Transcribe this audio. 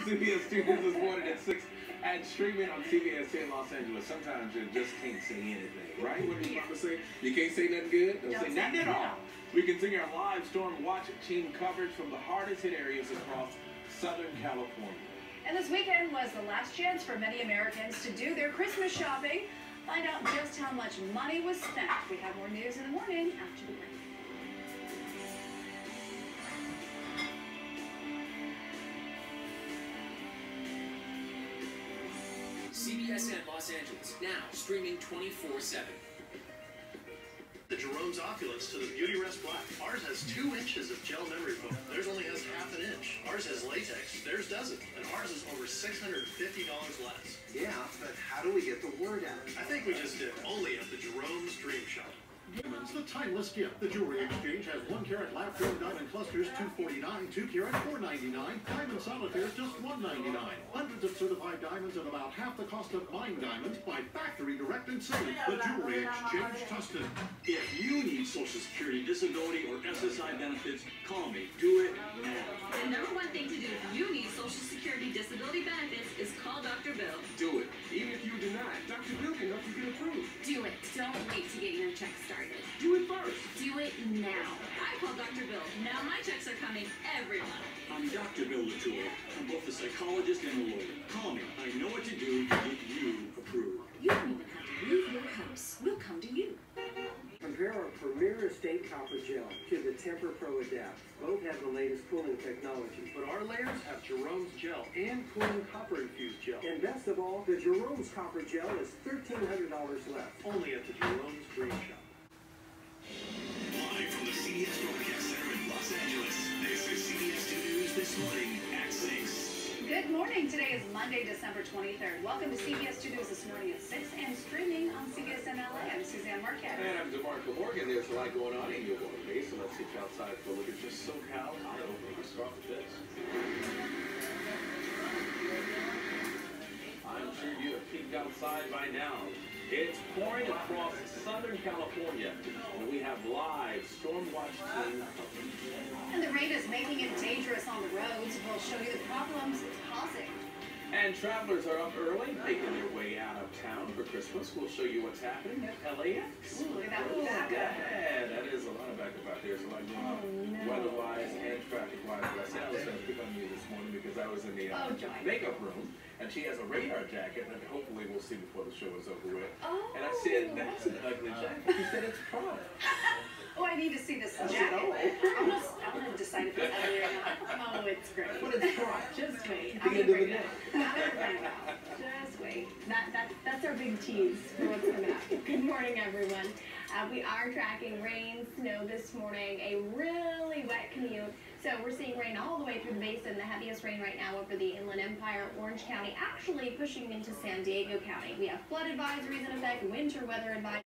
CBS 2 News this morning at 6 and streaming on CBSN Los Angeles. Sometimes you just can't say anything, right? What did Mama say? You can't say nothing good? Don't, Don't say nothing at nothing. all. We continue our live storm watch team coverage from the hardest hit areas across Southern California. And this weekend was the last chance for many Americans to do their Christmas shopping. Find out just how much money was spent. We have more news in the morning after the break. CBSN Los Angeles, now streaming 24 7. The Jerome's Opulence to the Beautyrest Black. Ours has two inches of gel memory foam. Theirs only has half an inch. Ours has latex. Theirs doesn't. And ours is over $650 less. Yeah, but how do we get the word out? I think we just did. Only at the Jerome's Dream Shop. Diamonds, the timeless gift. The Jewelry Exchange has one carat lab grown diamond clusters, two forty nine, two carat, four ninety nine. Diamond solitaires, just one ninety nine. Of certified diamonds at about half the cost of mine diamonds by factory direct and safe. The Jewelry Exchange, Tustin. If you need Social Security, disability, or SSI benefits, call me. Do it now. The number one thing to do if you need Social Security disability benefits is call Dr. Bill. Do it. Even if you deny Dr. Bill can help you get approved. Do it. Don't wait to get your check started. Do it first. Do it now. I call Dr. Bill. Now my checks are coming every month. I'm Dr. Bill LaTour. I'm both a psychologist and a lawyer. Call me. I know what to do to get you approved. You don't even have to leave your house. We'll come to you. Compare our Premier Estate Copper Gel to the Tempur-ProAdapt. Both have the latest cooling technology. But our layers have Jerome's gel and cooling copper infused gel. And best of all, the Jerome's Copper Gel is $1,300 less. Only at the Jerome's Dream Good morning. Today is Monday, December 23rd. Welcome to CBS 2 News this morning at 6 and streaming on CBSN LA. I'm Suzanne Marques. And I'm DeMarco Morgan. There's a lot going on in your world today, so let's get you outside for a look at just SoCal. I'll maybe start with this. I'm sure you have peeked outside by now. It's pouring across Southern California, and we have live storm watch team. And the rain is making it dangerous on the roads. We'll show you the problems it's causing. And travelers are up early, making their way out of town for Christmas. We'll show you what's happening at LAX. Ooh, look at that Oh, backup. yeah, that is a lot of backup out there. There's a lot going on, Oh, no. weather-wise and traffic-wise. But I said I was going to pick on you this morning because I was in the uh, Oh, makeup room, and she has a radar jacket that hopefully we'll see before the show is over with. Oh. And I said, oh, that's an ugly jacket. She said, it's Prada. Oh, I need to see this I said, oh. I'm gonna, I'm gonna decide if it's ugly or not. Oh, it's great. But it's Prada. Just wait. I'm the end of the bring it day. up. I'm gonna bring it up. Just wait. That, that, that's our big tease for what's coming up. Good morning, everyone. Uh, we are tracking rain, snow this morning, a really wet commute. So we're seeing rain all the way through the basin. The heaviest rain right now over the Inland Empire, Orange County, actually pushing into San Diego County. We have flood advisories in effect, winter weather advisories.